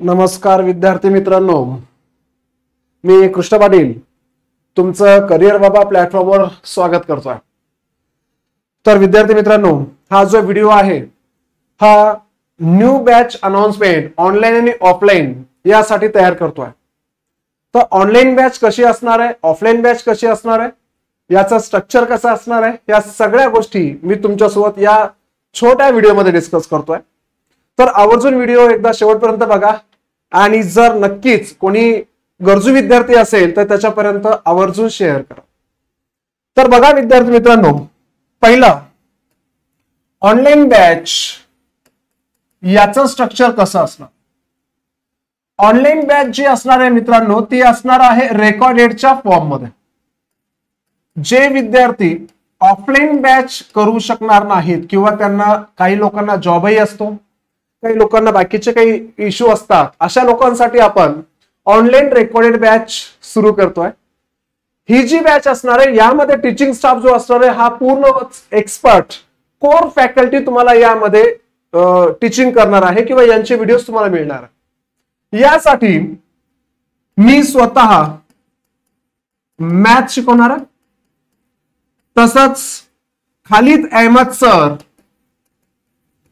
नमस्कार विद्यार्थी मित्रांनो. मी कृष्ण पाटील. तुमचं करिअर बाबा प्लॅटफॉर्मवर स्वागत करतोय तर विद्यार्थी मित्रांनो हा जो व्हिडिओ आहे हा न्यू बॅच अनाउन्समेंट ऑनलाईन आणि ऑफलाईन यासाठी तयार करतोय तर ऑनलाईन बॅच कशी असणार आहे ऑफलाईन बॅच कशी असणार आहे याचा स्ट्रक्चर कसा असणार आहे या सगळ्या गोष्टी मी तुमच्यासोबत या छोट्या व्हिडिओमध्ये डिस्कस करतोय तर आवर्जून व्हिडिओ एकदा शेवटपर्यंत बघा. आणि जर नक्कीच कोणी गरजू विद्यार्थी असेल तर त्याच्यापर्यंत आवर्जून शेअर करा. तर बघा विद्यार्थी मित्रांनो पहिला ऑनलाईन बॅच याचं स्ट्रक्चर कसं असणार? ऑनलाईन बॅच जी असणार आहे मित्रांनो ती असणार आहे रेकॉर्डेडच्या फॉर्ममध्ये. जे विद्यार्थी ऑफलाईन बॅच करू शकणार नाहीत किंवा त्यांना काही लोकांना जॉबही असतो काही लोकांना बाकीचे काही इश्यू असतात अशा लोकांसाठी आपण ऑनलाईन रेकॉर्डेड बॅच सुरू करतोय. ही जी बॅच असणार आहे यामध्ये टीचिंग स्टाफ जो असणार आहे हा पूर्ण एक्सपर्ट कोर फॅकल्टी तुम्हाला यामध्ये टीचिंग करणार आहे किंवा यांचे व्हिडिओ तुम्हाला मिळणार आहे. यासाठी मी स्वतः मॅथ शिकवणार आहे. तसंच खालिद अहमद सर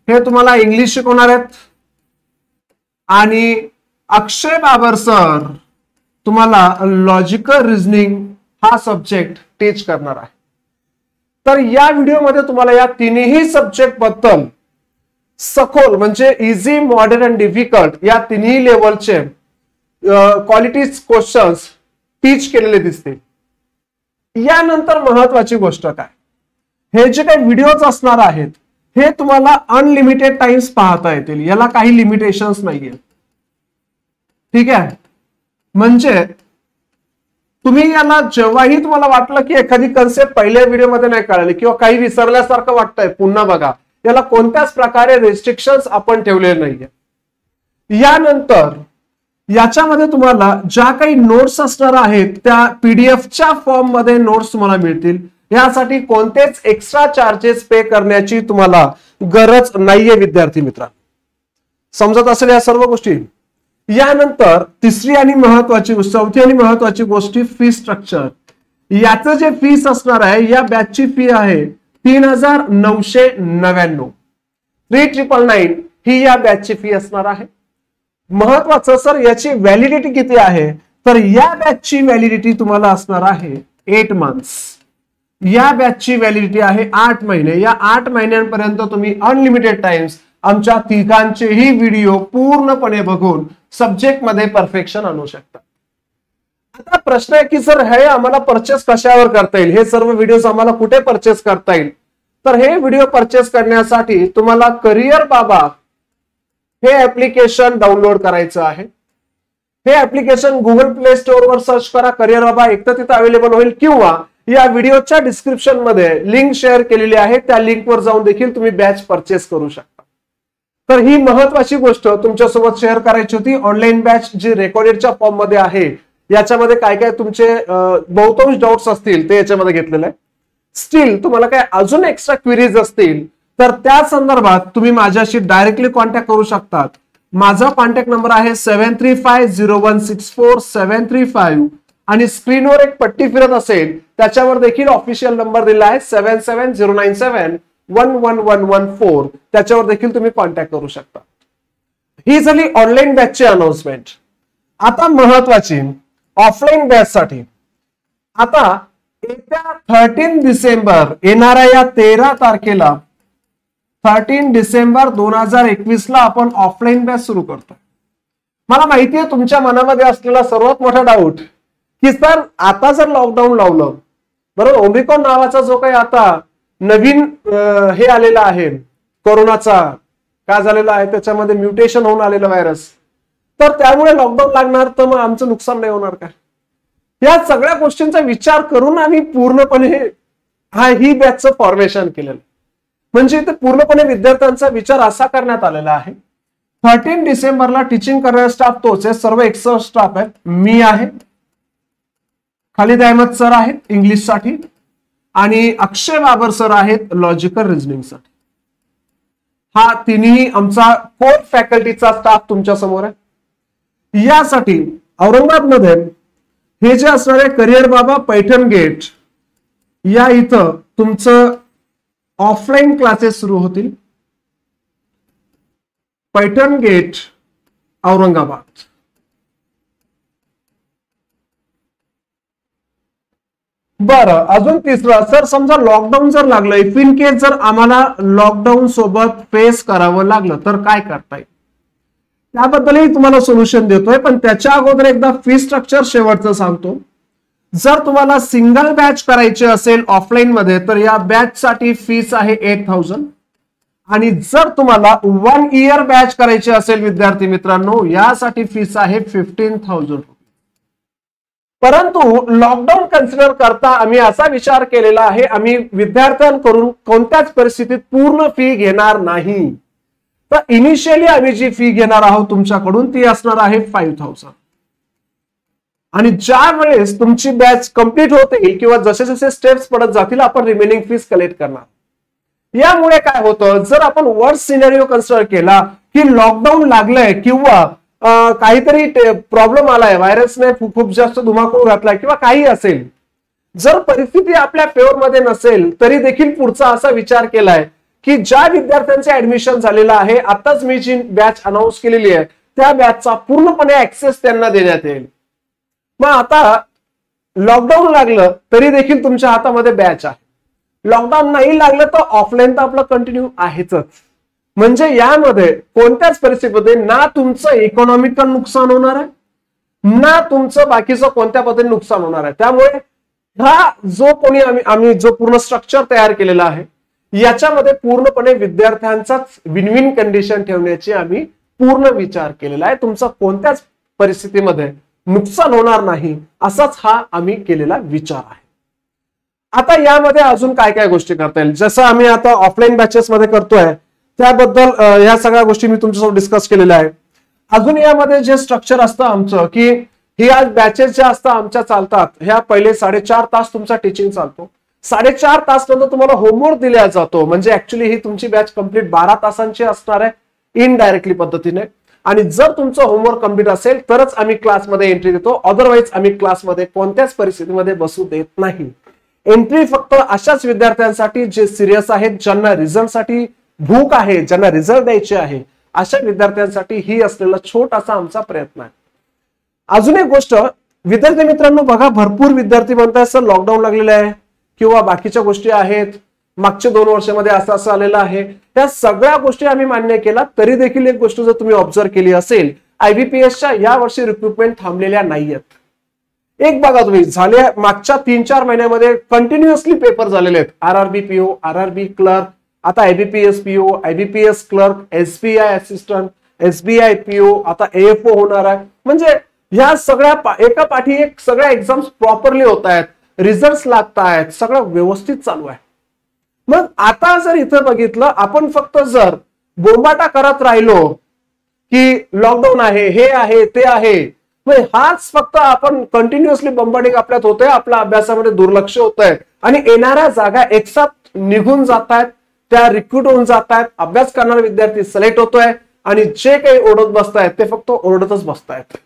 हे तुम्हाला इंग्लिश शिकवणार आहेत. आणि अक्षय बाबर सर तुम्हाला लॉजिकल रिझनिंग हा सब्जेक्ट टीच करणार आहे. तर या व्हिडिओमध्ये तुम्हाला या तिन्ही सब्जेक्टबद्दल सखोल म्हणजे इझी मॉडर्न अँड डिफिकल्ट या तिन्ही लेवलचे क्वालिटी क्वेश्चन्स टीच केलेले दिसतील. यानंतर महत्वाची गोष्ट काय? हे जे काही व्हिडिओज असणार आहेत हे तुम्हाला अनलिमिटेड टाइम्स पाहता येतील. याला काही लिमिटेशन्स नाहीये. ठीक आहे? म्हणजे तुम्ही याला जेव्हाही तुम्हाला वाटलं की एखादी कन्सेप्ट पहिल्या व्हिडिओमध्ये नाही कळाली किंवा काही विसरल्यासारखं वाटतंय पुन्हा बघा. याला कोणत्याच प्रकारे रेस्ट्रिक्शन आपण ठेवलेले नाहीये. यानंतर याच्यामध्ये तुम्हाला ज्या काही नोट्स असणार आहेत त्या पीडीएफच्या फॉर्ममध्ये नोट्स तुम्हाला मिळतील. यासाठी कोणतेच एक्स्ट्रा चार्जेस पे करण्याची तुम्हाला गरज नाहीये विद्यार्थी मित्र समजत असेल या सर्व गोष्टी? यानंतर तिसरी आणि महत्वाची चौथी आणि महत्वाची गोष्टी फी स्ट्रक्चर याचं जे फीस असणार आहे या बॅचची फी आहे तीन हजार नऊशे नव्याण्णव. थ्री ट्रिपल नाईन ही या बॅचची फी असणार आहे. महत्वाचं सर याची व्हॅलिडिटी किती आहे? तर या बॅचची व्हॅलिडिटी तुम्हाला असणार आहे एट मंथ्स या बॅचची व्हॅलिडिटी आहे आठ महिने. या आठ महिन्यांपर्यंत तुम्ही अनलिमिटेड टाइम्स आमच्या तिघांचेही व्हिडिओ पूर्णपणे बघून सब्जेक्टमध्ये परफेक्शन आणू शकता. आता प्रश्न आहे की सर हे आम्हाला परचेस कशावर करता येईल? हे सर्व व्हिडिओ आम्हाला कुठे परचेस करता येईल? तर हे व्हिडिओ परचेस करण्यासाठी तुम्हाला करिअर बाबा हे ऍप्लिकेशन डाउनलोड करायचं आहे. हे ऍप्लिकेशन गुगल प्ले स्टोअर वर सर्च करा. करिअर बाबा एक तर तिथं अवेलेबल होईल किंवा या व्हिडिओच्या डिस्क्रिप्शनमध्ये लिंक शेअर केलेली आहे. त्या लिंकवर जाऊन देखील तुम्ही बॅच परचेस करू शकता. तर ही महत्वाची गोष्ट तुमच्यासोबत शेअर करायची होती. ऑनलाईन बॅच जी रेकॉर्डेडच्या फॉर्ममध्ये आहे याच्यामध्ये काय काय तुमचे बहुतांश डाऊट्स असतील ते याच्यामध्ये घेतलेले आहे स्टील तुम्हाला काय अजून एक्स्ट्रा क्विरीज असतील तर त्या संदर्भात तुम्ही माझ्याशी डायरेक्टली कॉन्टॅक्ट करू शकतात. माझा कॉन्टॅक्ट नंबर आहे seven three five zero one six four seven three five आणि स्क्रीनवर एक पट्टी फिरत असेल त्याच्यावर देखील ऑफिशियल नंबर दिला आहे seven seven zero nine seven one one one one four त्याच्यावर देखील तुम्ही कॉन्टॅक्ट करू शकता. ही झाली ऑनलाईन बॅचची अनाउन्समेंट आता महत्वाची ऑफलाईन बॅचसाठी आता येत्या थर्टीन डिसेंबर येणाऱ्या या तेरा तारखेला थर्टीन डिसेंबर दोन हजार एकवीस ला आपण ऑफलाईन बॅच सुरू करतो मला माहिती आहे तुमच्या मनामध्ये असलेला सर्वात मोठा डाऊट की सर आता जर लॉकडाऊन लावलं बरोबर? ओमिकॉन नावाचा जो काही आता नवीन हे आलेला आहे कोरोनाचा का झालेला आहे त्याच्यामध्ये म्युटेशन होऊन आलेलं व्हायरस तर त्यामुळे लॉकडाऊन लागणार तर मग आमचं नुकसान नाही होणार का? या सगळ्या गोष्टींचा विचार करून आम्ही पूर्णपणे हा ही बॅचचं फॉर्मेशन केलेलं. म्हणजे इथे पूर्णपणे विद्यार्थ्यांचा विचार असा करण्यात आलेला आहे. थर्टीन डिसेंबरला टीचिंग करणारा स्टाफ तोच आहे. सर्व एक्सपर्ट स्टाफ आहेत. मी आहे. खालिद अहमद सर आहेत इंग्लिशसाठी आणि अक्षय बाबर सर आहेत लॉजिकल रिझनिंगसाठी हा तिन्ही आमचा कोर फॅकल्टीचा स्टाफ तुमच्यासमोर आहे. यासाठी औरंगाबादमध्ये हे जे असणारे करिअर बाबा पैठण गेट या इथं तुमचं ऑफलाईन क्लासेस सुरू होतील. पैठण गेट औरंगाबाद. बरं अजून तिसरं सर समजा लॉकडाऊन जर लागलं इफ इन केस जर आम्हाला लॉकडाऊन सोबत फेस करावं लागलं तर काय करता येईल? त्याबद्दलही तुम्हाला सोल्युशन देतोय पण त्याच्या अगोदर एकदा फी स्ट्रक्चर शेवटचं सांगतो. जर तुम्हाला सिंगल बॅच करायची असेल ऑफलाईन मध्ये तर या बॅच साठी फीस आहे एट थाउजंड आणि जर तुम्हाला वन इयर बॅच करायची असेल विद्यार्थी मित्रांनो यासाठी फीस आहे फिफ्टीन थाउजंड परंतु लॉकडाऊन कन्सिडर करता आम्ही असा विचार केलेला आहे आम्ही विद्यार्थ्यांकडून कोणत्याच परिस्थितीत पूर्ण फी घेणार नाही. तर इनिशियली आम्ही जी फी घेणार आहोत तुमच्याकडून ती असणार आहे फाईव्ह थाउजंड आणि ज्या वेळेस तुमची बॅच कंप्लीट होते किंवा जसे जसे स्टेप्स पडत जातील आपण रिमेनिंग फीस कलेक्ट करणार. यामुळे काय होतं जर आपण वर्स सिनेरिओ कन्सिडर केला की लॉकडाऊन लागलंय किंवा काहीतरी प्रॉब्लेम आलाय. व्हायरसने खूप जास्त धुमाकूळ घातलाय किंवा काही असेल. जर परिस्थिती आपल्या फेवरमध्ये नसेल तरी देखील पुढचा असा विचार केलाय की ज्या विद्यार्थ्यांचे ऍडमिशन झालेलं आहे आताच मी जी बॅच अनाऊन्स केलेली आहे त्या बॅचचा पूर्णपणे ऍक्सेस त्यांना देण्यात येईल. मग आता लॉकडाऊन लागलं तरी देखील तुमच्या हातामध्ये बॅच आहे. लॉकडाऊन नाही लागलं तर ऑफलाईन तर आपलं कंटिन्यू आहेच म्हणजे यामध्ये कोणत्याच परिस्थितीमध्ये ना तुमचं इकॉनॉमिकल नुकसान होणार आहे ना तुमचं बाकीचं कोणत्या पद्धतीने नुकसान होणार आहे. त्यामुळे हा जो कोणी आम्ही आम्ही जो पूर्ण स्ट्रक्चर तयार केलेला आहे याच्यामध्ये पूर्णपणे विद्यार्थ्यांचाच विन विन कंडिशन ठेवण्याची आम्ही पूर्ण विचार केलेला आहे. तुमचा कोणत्याच परिस्थितीमध्ये नुकसान होणार नाही असाच हा आम्ही केलेला विचार आहे. आता यामध्ये अजून काय काय गोष्टी करता येईल? जसं आम्ही आता ऑफलाईन बॅचेस मध्ये करतोय त्याबद्दल या सगळ्या गोष्टी मी तुमच्यासोबत डिस्कस केलेल्या आहे अजून यामध्ये जे स्ट्रक्चर असतं आमचं की ही आज बॅचेस ज्या असतात आमच्या चालतात. ह्या पहिले साडेचार तास तुमचा टीचिंग चालतो. साडेचार तास नंतर तुम्हाला होमवर्क दिला जातो. म्हणजे ऍक्च्युली ही तुमची बॅच कंप्लीट बारा तासांची असणार आहे इनडायरेक्टली पद्धतीने. आणि जर तुमचं होमवर्क कंप्लीट असेल तरच आम्ही क्लासमध्ये एंट्री देतो. अदरवाईज आम्ही क्लासमध्ये कोणत्याच परिस्थितीमध्ये बसू देत नाही. एंट्री फक्त अशाच विद्यार्थ्यांसाठी जे सिरियस आहेत ज्यांना रिझल्टसाठी भूक आहे ज्यांना रिझल्ट द्यायचे आहे अशा विद्यार्थ्यांसाठी ही असलेला छोटासा आमचा प्रयत्न आहे. अजून एक गोष्ट विद्यार्थी मित्रांनो बघा भरपूर विद्यार्थी म्हणताय सर लॉकडाऊन लागलेलं आहे किंवा बाकीच्या गोष्टी आहेत मागच्या दोन वर्षामध्ये असं असं आलेलं आहे. त्या सगळ्या गोष्टी आम्ही मान्य केला तरी देखील एक गोष्ट जर तुम्ही ऑब्झर्व केली असेल आयबीपीएसच्या या वर्षी रिक्रुटमेंट थांबलेल्या नाहीयेत. एक बघा तुम्ही झाले मागच्या तीन चार महिन्यामध्ये कंटिन्युअसली पेपर झालेले आहेत. R R B PO R R B clerk आता IBPS PO IBPS clerk SBI assistant SBI PO आता एएफओ होणार आहे. म्हणजे ह्या सगळ्या एका पाठी एक सगळ्या एक्झाम्स प्रॉपरली होत आहेत रिझल्ट लागत आहेत सगळं व्यवस्थित चालू आहे. मग आता जर इथं बघितलं आपण फक्त जर बोंबाटा करत राहिलो की लॉकडाऊन आहे हे आहे ते आहे हाच फक्त आपण कंटिन्युअसली बंबाडिंग आपल्यात होतोय आपल्या अभ्यासामध्ये दुर्लक्ष होत आहे आणि येणाऱ्या जागा एकसाथ निघून जात आहेत. त्या रिक्रूट होऊन जात आहेत अभ्यास करणारे विद्यार्थी सिलेक्ट होतोय आणि जे काही ओढत बसतायत ते फक्त ओरडतच बसतायत.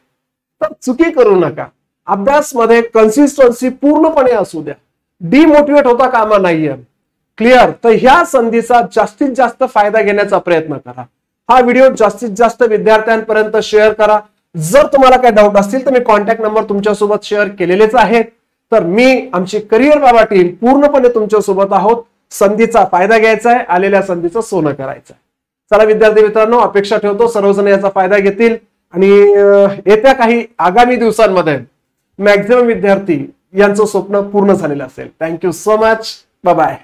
तर चुकी करू नका. अभ्यास मध्ये कन्सिस्टन्सी पूर्णपणे असू द्या. डिमोटिवेट होता कामा नाहीये. क्लिअर तर ह्या संधीचा जास्तीत जास्त फायदा घेण्याचा प्रयत्न करा. हा व्हिडिओ जास्तीत जास्त विद्यार्थ्यांपर्यंत शेअर करा. जर तुम्हाला काही डाऊट असतील तर मी कॉन्टॅक्ट नंबर तुमच्यासोबत शेअर केलेलेच आहेत तर मी आमची करिअर बाबा टीम पूर्णपणे तुमच्यासोबत आहोत. संधीचा फायदा घ्यायचा आहे आलेल्या संधीचं सोनं करायचं आहे. चला विद्यार्थी मित्रांनो अपेक्षा ठेवतो सर्वजण याचा फायदा घेतील. आणि येत्या काही आगामी दिवसांमध्ये मॅक्झिमम विद्यार्थी यांचं स्वप्न पूर्ण झालेलं असेल. Thank you so much bye